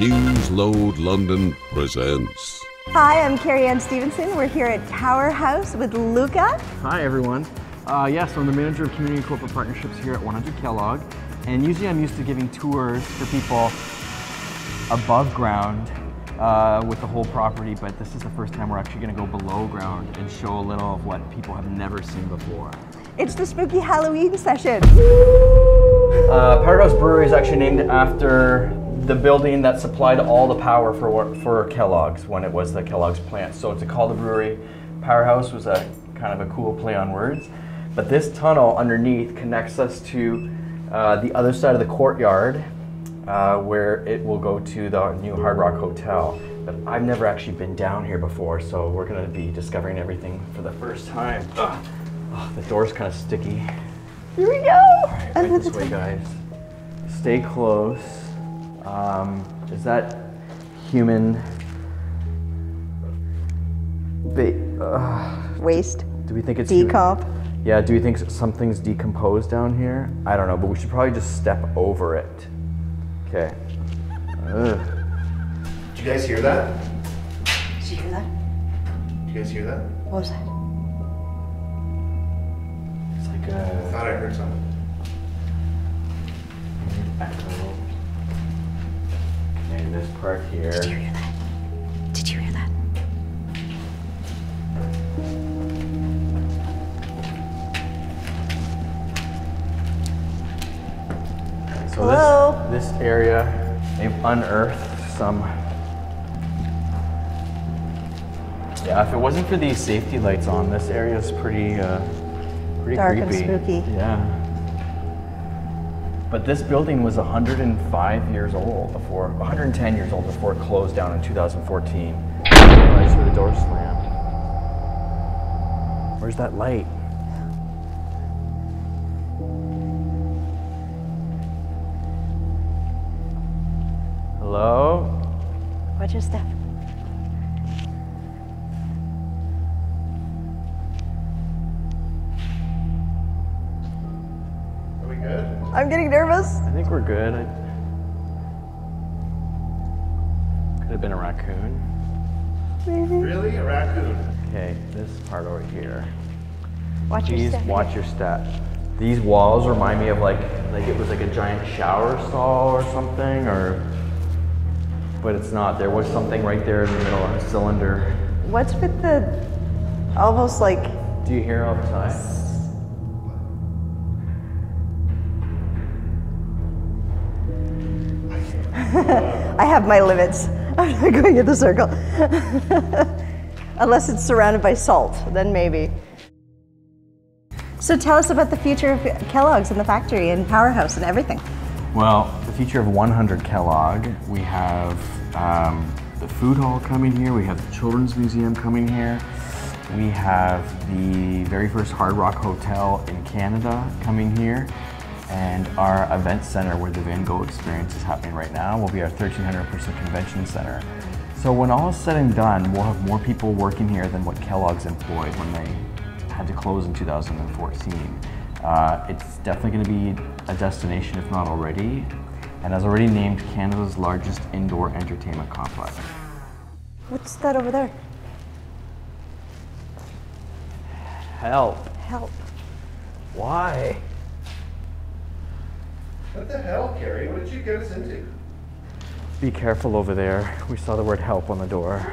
Newsload London presents. Hi, I'm Carrie Anne Stephenson. We're here at Powerhouse with Luca. Hi, everyone. Uh, yes, I'm the manager of community and corporate partnerships here at 100 Kellogg. And usually I'm used to giving tours for people above ground uh, with the whole property, but this is the first time we're actually going to go below ground and show a little of what people have never seen before. It's the spooky Halloween session. Uh, Paradise Brewery is actually named after the building that supplied all the power for for Kellogg's when it was the Kellogg's plant. So to call the brewery Powerhouse was a kind of a cool play on words. But this tunnel underneath connects us to uh, the other side of the courtyard, uh, where it will go to the new Hard Rock Hotel. But I've never actually been down here before, so we're going to be discovering everything for the first time. Ugh. Oh, the door's kind of sticky. Here we go. All right, right this way, guys. Stay close. Um, is that human? Ba- uh, Waste. do we think it's human? Yeah. Do we think something's decomposed down here? I don't know, but we should probably just step over it. Okay. Ugh. Did you guys hear that? Did you hear that? Did you guys hear that? What was that? It's like I a thought I heard something. echo. Okay, this part here. Did you hear that? Did you hear that? So Hello? this this area, they've unearthed some. Yeah, if it wasn't for these safety lights on, this area is pretty, uh, pretty Dark and creepy. spooky. Yeah. But this building was 105 years old before, 110 years old before it closed down in 2014. I just heard the door slam. Where's that light? Hello? Watch your step. I'm getting nervous. I think we're good. I... Could have been a raccoon. Maybe. Really? A raccoon? Okay, this part over here. Watch your step. watch your step. These walls remind me of like like it was like a giant shower stall or something, or but it's not. There was something right there in the middle of the cylinder. What's with the almost like Do you hear outside? I have my limits. I'm not going in the circle. Unless it's surrounded by salt, then maybe. So tell us about the future of Kellogg's and the factory and Powerhouse and everything. Well, the future of 100 Kellogg, we have um, the food hall coming here, we have the Children's Museum coming here, we have the very first Hard Rock Hotel in Canada coming here, and our event center where the Van Gogh experience is happening right now will be our 1300 person convention center. So when all is said and done, we'll have more people working here than what Kellogg's employed when they had to close in 2014. Uh, it's definitely going to be a destination, if not already, and has already named Canada's largest indoor entertainment complex. What's that over there? Help! Help. Why? What the hell, Carrie? What did you get us into? Be careful over there. We saw the word help on the door.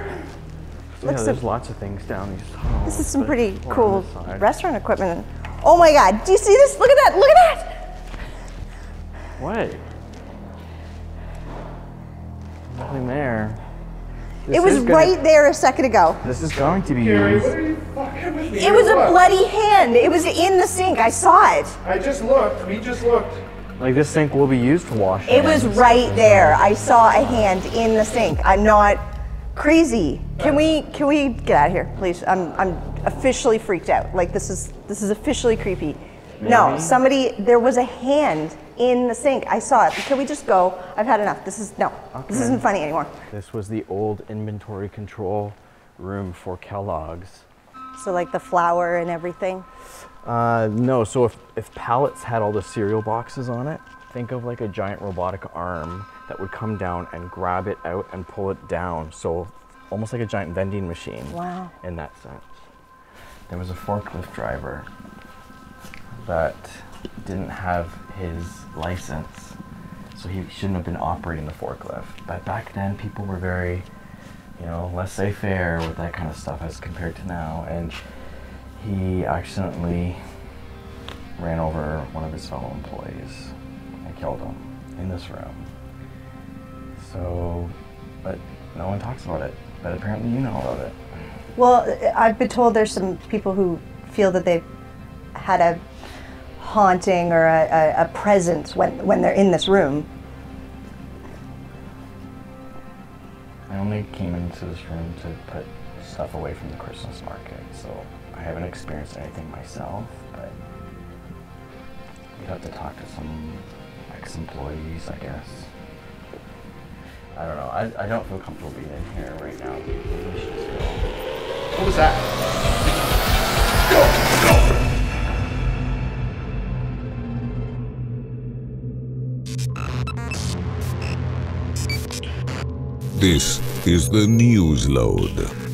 So, yeah, there's a- lots of things down these tunnels. This is some pretty cool restaurant equipment. Oh my god, do you see this? Look at that, look at that! What? Nothing there. It was gonna- right there a second ago. This is going to be Carrie, used. what are you fucking with me? It was or a bloody hand. It was in the sink. I saw it. I just looked. We just looked. Like this sink will be used to wash. It was right there. I saw a hand in the sink. I'm not crazy. Can we can we get out of here, please? I'm I'm officially freaked out. Like this is this is officially creepy. No, somebody there was a hand in the sink. I saw it. Can we just go? I've had enough. This is no. This isn't funny anymore. This was the old inventory control room for Kellogg's. So like the flour and everything. Uh, no, so if, if pallets had all the cereal boxes on it, think of like a giant robotic arm that would come down and grab it out and pull it down. So almost like a giant vending machine. Wow. In that sense. There was a forklift driver that didn't have his license, so he shouldn't have been operating the forklift. But back then, people were very, you know, laissez-faire with that kind of stuff as compared to now. And he accidentally ran over one of his fellow employees and killed him in this room. So, but no one talks about it. But apparently, you know about it. Well, I've been told there's some people who feel that they've had a haunting or a, a, a presence when, when they're in this room. Only came into this room to put stuff away from the Christmas market, so I haven't experienced anything myself, but you'd have to talk to some ex-employees, I guess. I don't know. I, I don't feel comfortable being in here right now. What was that? This is the Newsload.